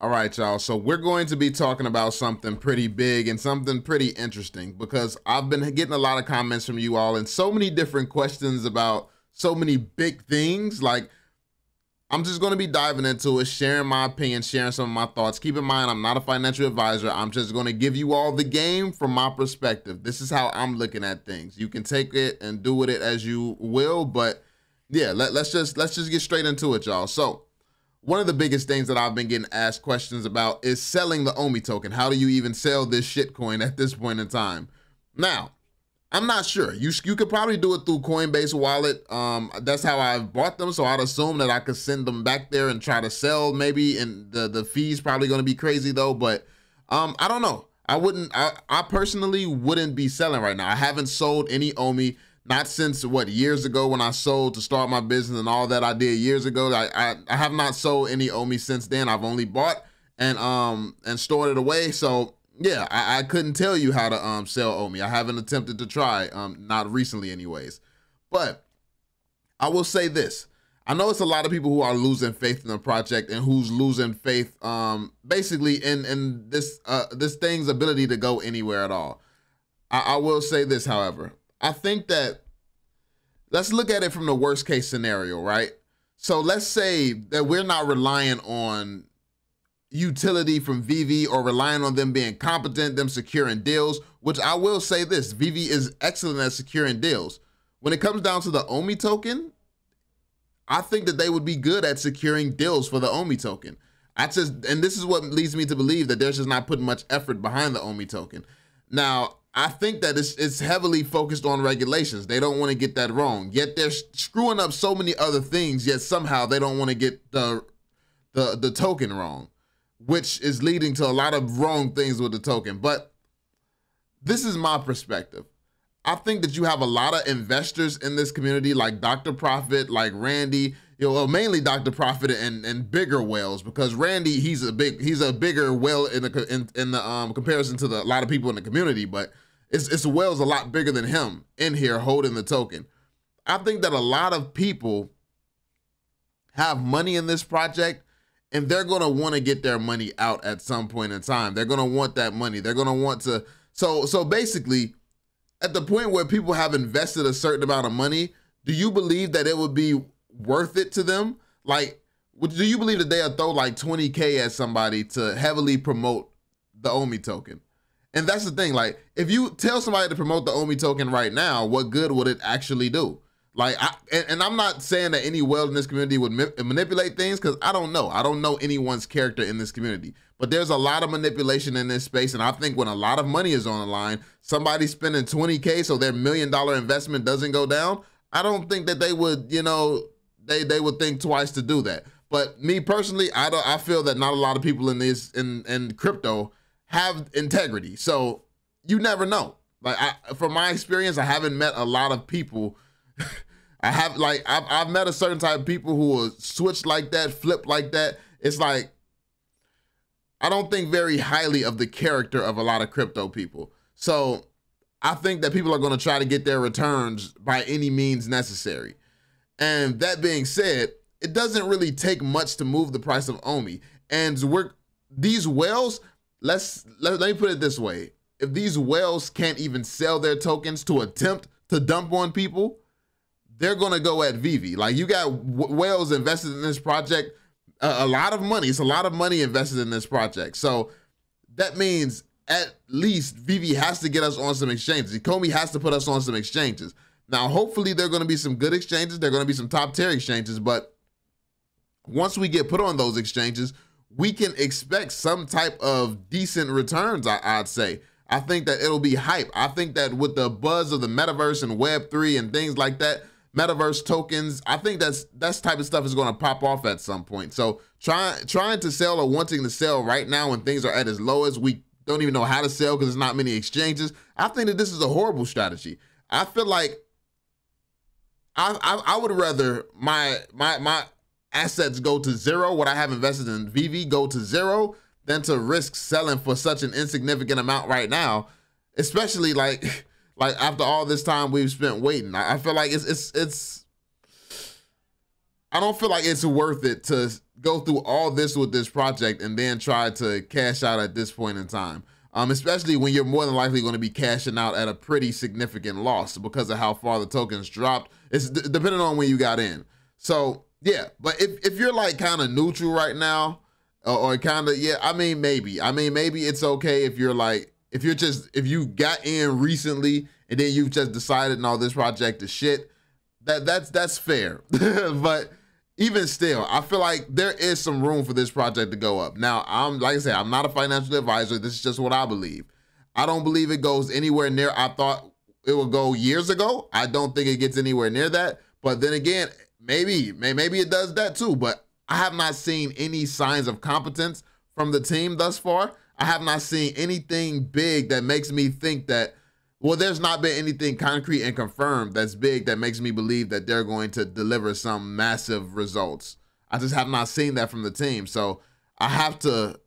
All right, y'all. So we're going to be talking about something pretty big and something pretty interesting because I've been getting a lot of comments from you all and so many different questions about so many big things. Like, I'm just going to be diving into it, sharing my opinion, sharing some of my thoughts. Keep in mind, I'm not a financial advisor. I'm just going to give you all the game from my perspective. This is how I'm looking at things. You can take it and do with it as you will, but yeah, let, let's just let's just get straight into it, y'all. So one of the biggest things that I've been getting asked questions about is selling the OMI token. How do you even sell this shitcoin at this point in time? Now, I'm not sure. You you could probably do it through Coinbase Wallet. Um, that's how I've bought them. So I'd assume that I could send them back there and try to sell maybe. And the the fees probably going to be crazy though. But um, I don't know. I wouldn't. I I personally wouldn't be selling right now. I haven't sold any OMI not since what years ago when I sold to start my business and all that I did years ago. I I, I have not sold any OMI since then. I've only bought and um and stored it away. So yeah, I, I couldn't tell you how to um sell OMI. I haven't attempted to try, um, not recently anyways. But I will say this. I know it's a lot of people who are losing faith in the project and who's losing faith um basically in in this uh this thing's ability to go anywhere at all. I, I will say this, however. I think that let's look at it from the worst case scenario, right? So let's say that we're not relying on utility from VeVe or relying on them being competent, them securing deals, which I will say this VeVe is excellent at securing deals. When it comes down to the OMI token, I think that they would be good at securing deals for the OMI token. I just, and this is what leads me to believe that they're just not putting much effort behind the OMI token. Now, I think that it's, it's heavily focused on regulations. They don't want to get that wrong. Yet they're screwing up so many other things. Yet somehow they don't want to get the the the token wrong, which is leading to a lot of wrong things with the token. But this is my perspective. I think that you have a lot of investors in this community, like Dr. Profit, like Randy, you know, well, mainly Dr. Profit and and bigger whales because Randy he's a big he's a bigger whale in the in, in the um comparison to the a lot of people in the community, but it's it's whales a lot bigger than him in here holding the token. I think that a lot of people have money in this project and they're going to want to get their money out at some point in time. They're going to want that money. They're going to want to so so basically at the point where people have invested a certain amount of money, do you believe that it would be worth it to them? Like, do you believe that they'll throw like 20K at somebody to heavily promote the OMI token? And that's the thing. Like, if you tell somebody to promote the OMI token right now, what good would it actually do? Like, I, and, and I'm not saying that any well in this community would ma manipulate things because I don't know. I don't know anyone's character in this community. But there's a lot of manipulation in this space. And I think when a lot of money is on the line, somebody spending 20K so their million dollar investment doesn't go down, I don't think that they would, you know, they they would think twice to do that. But me personally, I don't. I feel that not a lot of people in this in in crypto have integrity. So you never know. Like I, from my experience, I haven't met a lot of people. I have like I've, I've met a certain type of people who will switch like that, flip like that. It's like I don't think very highly of the character of a lot of crypto people. So I think that people are going to try to get their returns by any means necessary. And that being said, it doesn't really take much to move the price of OMI. And we're these whales, let's let, let me put it this way. If these whales can't even sell their tokens to attempt to dump on people, they're gonna go at VeVe. Like you got whales invested in this project, a, lot of money. It's a lot of money invested in this project. So that means at least VeVe has to get us on some exchanges. Ecomi has to put us on some exchanges. Now, hopefully, there are going to be some good exchanges. There are going to be some top tier exchanges. But once we get put on those exchanges, we can expect some type of decent returns, I, would say. I think that it'll be hype. I think that with the buzz of the metaverse and Web3 and things like that, metaverse tokens, I think that's that's type of stuff is going to pop off at some point. So trying trying to sell or wanting to sell right now when things are at as low as we don't even know how to sell because there's not many exchanges. I think that this is a horrible strategy. I feel like I, I, I would rather my my my assets go to zero, what I have invested in VeVe go to zero, than to risk selling for such an insignificant amount right now, especially like like after all this time we've spent waiting. I, I feel like it's it's it's I don't feel like it's worth it to go through all this with this project and then try to cash out at this point in time. Um, especially when you're more than likely going to be cashing out at a pretty significant loss because of how far the tokens dropped. It's depending on when you got in. So yeah, but if if you're like kind of neutral right now, or, or kind of yeah, I mean maybe. I mean maybe it's okay if you're like if you're just if you got in recently and then you've just decided no this project is shit. That that's that's fair, but even still, I feel like there is some room for this project to go up. Now, I'm like I said, I'm not a financial advisor. This is just what I believe. I don't believe it goes anywhere near I thought it would go years ago. I don't think it gets anywhere near that. But then again, maybe maybe it does that too. But I have not seen any signs of competence from the team thus far. I have not seen anything big that makes me think that well, there's not been anything concrete and confirmed that's big that makes me believe that they're going to deliver some massive results. I just have not seen that from the team. So I have to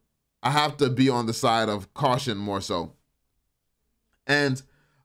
I have to be on the side of caution more so. And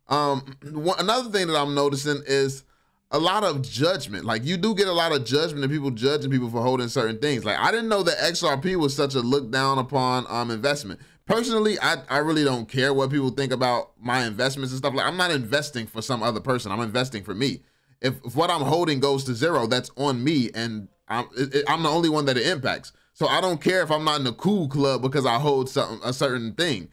um one, another thing that I'm noticing is a lot of judgment. Like you do get a lot of judgment and people judging people for holding certain things. Like I didn't know that XRP was such a look down upon um investment personally, I, I really don't care what people think about my investments and stuff. Like I'm not investing for some other person. I'm investing for me. If, if what I'm holding goes to zero, that's on me, and I'm it, I'm the only one that it impacts. So I don't care if I'm not in the cool club because I hold something a certain thing.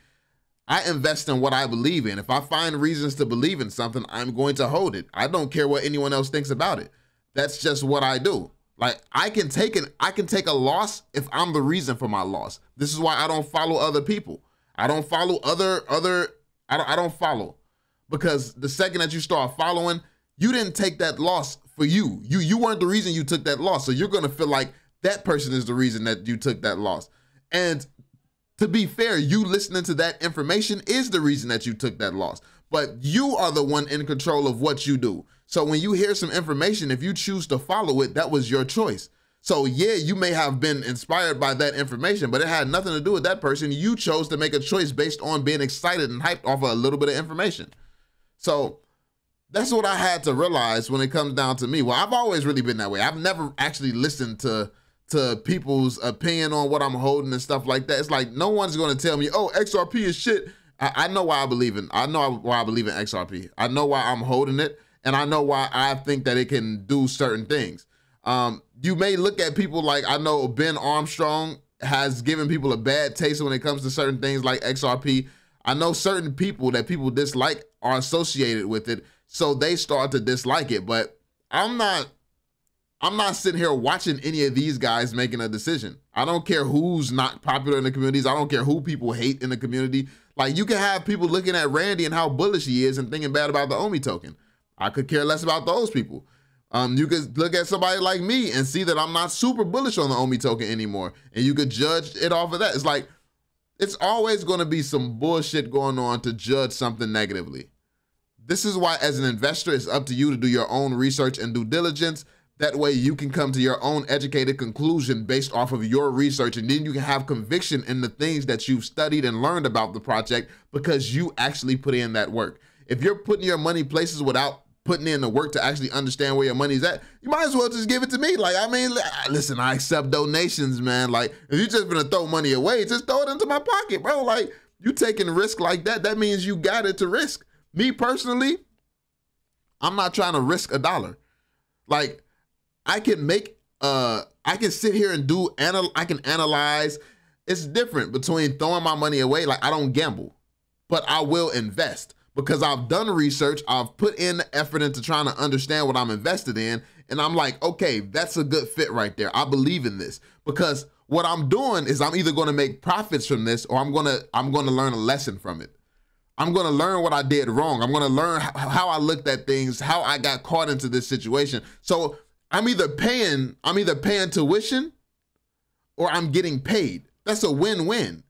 I invest in what I believe in. If I find reasons to believe in something, I'm going to hold it. I don't care what anyone else thinks about it. That's just what I do. Like I can take it, I can take a loss if I'm the reason for my loss. This is why I don't follow other people. I don't follow other other. I don't I don't follow because the second that you start following, you didn't take that loss for you. You you weren't the reason you took that loss, so you're gonna feel like that person is the reason that you took that loss. And to be fair, you listening to that information is the reason that you took that loss. But you are the one in control of what you do. So when you hear some information, if you choose to follow it, that was your choice. So yeah, you may have been inspired by that information, but it had nothing to do with that person. You chose to make a choice based on being excited and hyped off of a little bit of information. So that's what I had to realize when it comes down to me. Well, I've always really been that way. I've never actually listened to to people's opinion on what I'm holding and stuff like that. It's like no one's going to tell me, "Oh, XRP is shit." I, I know why I believe in. I know why I believe in XRP. I know why I'm holding it and I know why I think that it can do certain things. Um, you may look at people like I know Ben Armstrong has given people a bad taste when it comes to certain things like XRP. I know certain people that people dislike are associated with it, so they start to dislike it. But I'm not I'm not sitting here watching any of these guys making a decision. I don't care who's not popular in the communities. I don't care who people hate in the community. Like you can have people looking at Randy and how bullish he is and thinking bad about the Omi token. I could care less about those people. Um, you could look at somebody like me and see that I'm not super bullish on the OMI token anymore, and you could judge it off of that. It's like it's always going to be some bullshit going on to judge something negatively. This is why, as an investor, it's up to you to do your own research and due diligence. That way, you can come to your own educated conclusion based off of your research, and then you can have conviction in the things that you've studied and learned about the project because you actually put in that work. If you're putting your money places without putting in the work to actually understand where your money's at, you might as well just give it to me. Like, I mean, listen, I accept donations, man. Like, if you're just gonna throw money away, just throw it into my pocket, bro. Like, you taking risk like that, that means you got it to risk. Me personally, I'm not trying to risk a dollar. Like, I can make uh I can sit here and do anal I can analyze. It's different between throwing my money away. Like I don't gamble, but I will invest because I've done research, I've put in the effort into trying to understand what I'm invested in, and I'm like, okay, that's a good fit right there. I believe in this because what I'm doing is I'm either going to make profits from this or I'm going to I'm going to learn a lesson from it. I'm going to learn what I did wrong. I'm going to learn how I looked at things, how I got caught into this situation. So I'm either paying I'm either paying tuition or I'm getting paid. That's a win-win.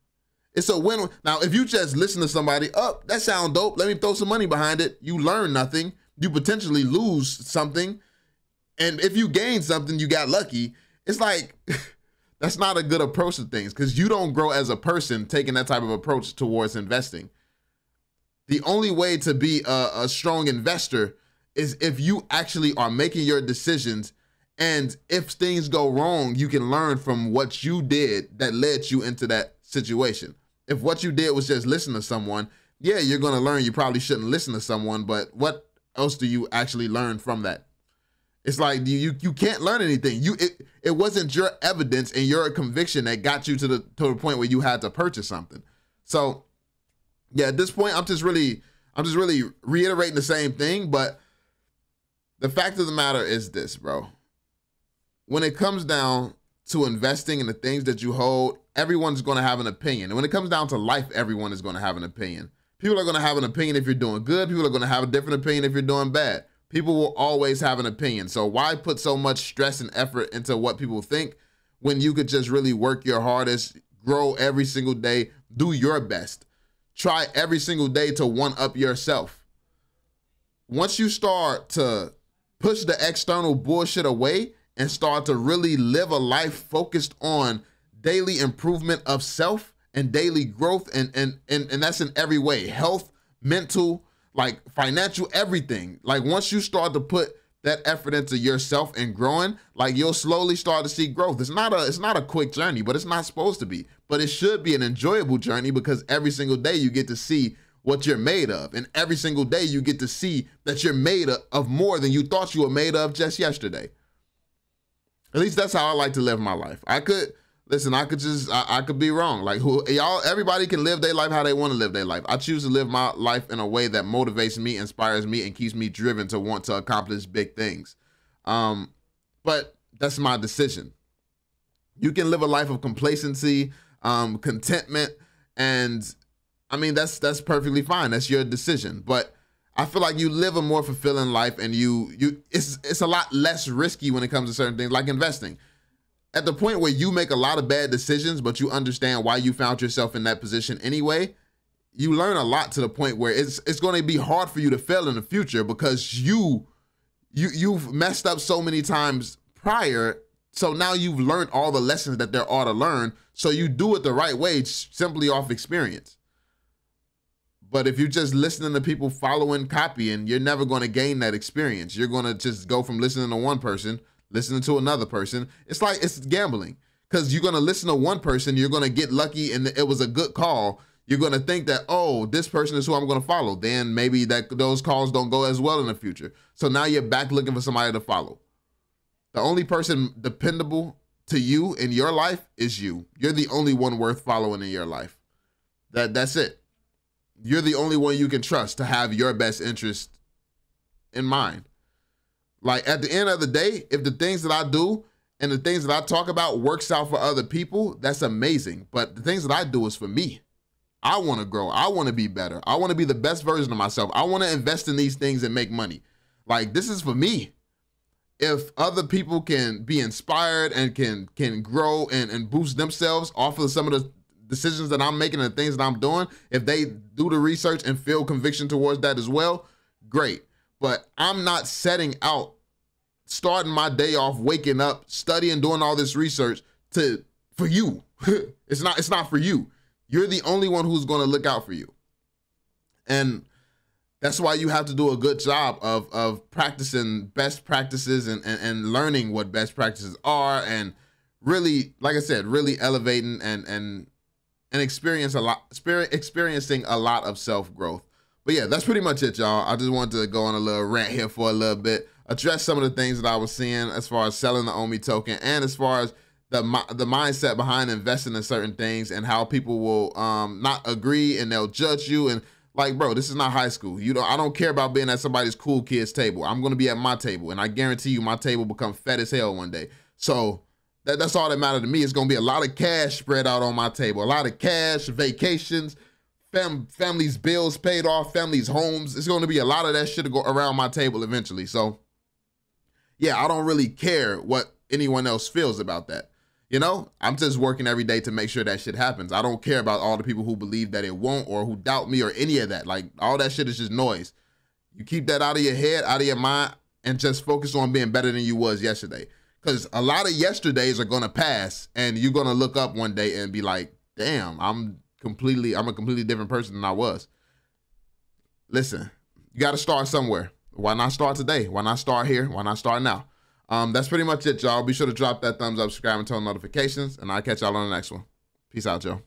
It's a win. Now, if you just listen to somebody, oh, that sound dope. Let me throw some money behind it. You learn nothing. You potentially lose something. And if you gain something, you got lucky. It's like that's not a good approach to things because you don't grow as a person taking that type of approach towards investing. The only way to be a, a strong investor is if you actually are making your decisions And if things go wrong, you can learn from what you did that led you into that situation. If what you did was just listen to someone, yeah, you're going to learn you probably shouldn't listen to someone, but what else do you actually learn from that? It's like you you can't learn anything. You it, it wasn't your evidence and your conviction that got you to the to the point where you had to purchase something. So yeah, at this point, I'm just really I'm just really reiterating the same thing, but the fact of the matter is this, bro. When it comes down to investing in the things that you hold, everyone's going to have an opinion. And when it comes down to life, everyone is going to have an opinion. People are going to have an opinion if you're doing good. People are going to have a different opinion if you're doing bad. People will always have an opinion. So why put so much stress and effort into what people think when you could just really work your hardest, grow every single day, do your best. Try every single day to one up yourself. Once you start to push the external bullshit away and start to really live a life focused on daily improvement of self and daily growth and and and, and that's in every way. Health mental like financial everything. Like once you start to put that effort into yourself and growing like you'll slowly start to see growth. It's not a it's not a quick journey but it's not supposed to be. But it should be an enjoyable journey because every single day you get to see what you're made of. And every single day you get to see that you're made of more than you thought you were made of just yesterday. At least that's how I like to live my life. I could listen, I could just I, I could be wrong. Like who y'all everybody can live their life how they want to live their life. I choose to live my life in a way that motivates me, inspires me, and keeps me driven to want to accomplish big things. Um, but that's my decision. You can live a life of complacency, um, contentment, and I mean, that's that's perfectly fine. That's your decision. But I feel like you live a more fulfilling life, and you you it's it's a lot less risky when it comes to certain things like investing. At the point where you make a lot of bad decisions, but you understand why you found yourself in that position anyway, you learn a lot to the point where it's it's going to be hard for you to fail in the future because you you you've messed up so many times prior. So now you've learned all the lessons that there are to learn. So you do it the right way, simply off experience. But if you're just listening to people following copying, you're never going to gain that experience. You're going to just go from listening to one person, listening to another person. It's like it's gambling because you're going to listen to one person, you're going to get lucky and it was a good call. You're going to think that, oh, this person is who I'm going to follow. Then maybe that those calls don't go as well in the future. So now you're back looking for somebody to follow. The only person dependable to you in your life is you. You're the only one worth following in your life. That that's it you're the only one you can trust to have your best interest in mind. Like at the end of the day, if the things that I do and the things that I talk about works out for other people, that's amazing. But the things that I do is for me. I want to grow. I want to be better. I want to be the best version of myself. I want to invest in these things and make money. Like this is for me. If other people can be inspired and can can grow and, and boost themselves off of some of the decisions that I'm making and things that I'm doing, if they do the research and feel conviction towards that as well, great. But I'm not setting out, starting my day off, waking up, studying, doing all this research to for you. it's not. It's not for you. You're the only one who's going to look out for you, and that's why you have to do a good job of of practicing best practices and and, and learning what best practices are and really like i said really elevating and and and experience a lot, experiencing a lot of self growth. But yeah, that's pretty much it, y'all. I just wanted to go on a little rant here for a little bit, address some of the things that I was seeing as far as selling the OMI token, and as far as the the mindset behind investing in certain things and how people will um, not agree and they'll judge you and like bro this is not high school you know i don't care about being at somebody's cool kid's table i'm to be at my table and i guarantee you my table become fat as hell one day so that, that's all that matters to me. It's gonna be a lot of cash spread out on my table, a lot of cash, vacations, fam, families' bills paid off, families' homes. It's gonna be a lot of that shit to go around my table eventually. So, yeah, I don't really care what anyone else feels about that. You know, I'm just working every day to make sure that shit happens. I don't care about all the people who believe that it won't or who doubt me or any of that. Like all that shit is just noise. You keep that out of your head, out of your mind, and just focus on being better than you was yesterday because a lot of yesterdays are gonna pass, and you're gonna look up one day and be like, "Damn, I'm completely, I'm a completely different person than I was." Listen, you got to start somewhere. Why not start today? Why not start here? Why not start now? Um, that's pretty much it, y'all. Be sure to drop that thumbs up, subscribe, and turn on notifications, and I'll catch y'all on the next one. Peace out, y'all.